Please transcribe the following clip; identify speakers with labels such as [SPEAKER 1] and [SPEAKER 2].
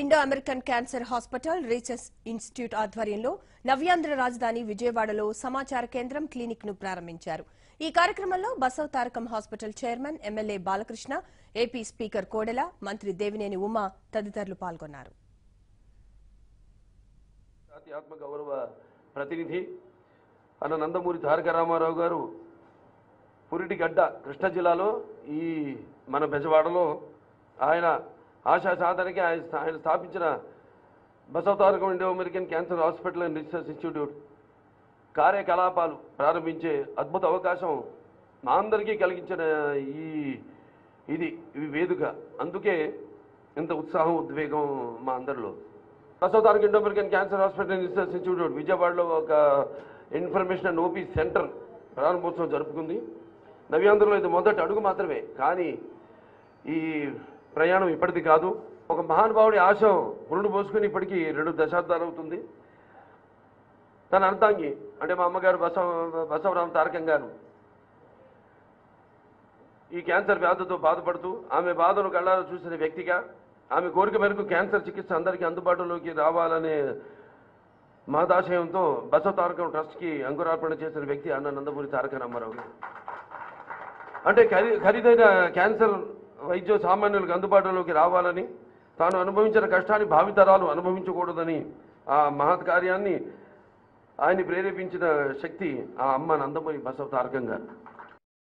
[SPEAKER 1] Indo American cancer hospital research institute ఆధ్వర్యంలో నవ్యాంధ్ర రాజధాని విజయవాడలో సమాచార కేంద్రం క్లినిక్ను ప్రారంభించారు. ఈ కార్యక్రమంలో Basava Tarakam hospital chairman MLA Balakrishna AP speaker Kodela మంత్రి దేవినేని ఉమా తదితరులు పాల్గొన్నారు.
[SPEAKER 2] గౌరవ ప్రతినిధి అన్న నందమూరి తారక రామారావు గారు పురిటిగడ్డ కృష్ణా జిల్లాలో ఈ మన బెజవాడలో ఆయన ఆశా సాధనకి ఆయన ఆయన స్థాపించిన Basavatarakam Indo American cancer hospital and research institute. కార్యకలాపాలు ప్రారంభించే అద్భుత అవకాశం మా అందరికీ కలిగించిన ఈ ఇది ఇవి వేదిక. అందుకే ఇంత ఉత్సాహం ఉద్వేగం మా అందరిలో. ప్రస్తుతానికి Indo American cancer hospital and research institute విజయవాడలో ఒక ఇన్ఫర్మేషన్ అండ్ ఓపీ సెంటర్ ప్రారంభోత్సవం జరుపుకుంది. నవ్యాంధ్రలో ఇది మొదటి అడుగు మాత్రమే. కానీ ఈ ప్రయాణం ఇప్పటిది కాదు. ఒక మహానుభావుడి ఆశ పురుడు పోసుకుని ఇప్పటికీ రెండు దశాబ్దాలు అవుతుంది. తన అర్థాంగి అంటే మా అమ్మగారు బసవ బసవరామ తారకం గారు ఈ క్యాన్సర్ వ్యాధితో బాధపడుతూ ఆమె బాధను కళ్ళారా చూసిన వ్యక్తిగా ఆమె కోరిక మేరకు క్యాన్సర్ చికిత్స అందరికీ అందుబాటులోకి రావాలనే మహదాశయంతో బసవ తారకం ట్రస్ట్కి అంకురార్పణ చేసిన వ్యక్తి అన్న నందమూరి తారక రామారావు గారు. అంటే ఖరీదైన క్యాన్సర్ వైద్య సామాన్యులకు అందుబాటులోకి రావాలని తాను అనుభవించిన కష్టాన్ని భావితరాలు అనుభవించకూడదని ఆ మహత్ కార్యాన్ని ఆయన్ని ప్రేరేపించిన శక్తి ఆ అమ్మ నందమూరి బసవ తారకం గారు.